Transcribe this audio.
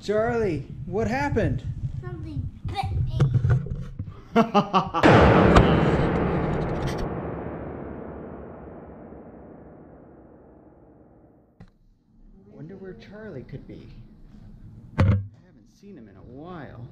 Charlie, what happened? Something bit me. Wonder where Charlie could be. I haven't seen him in a while.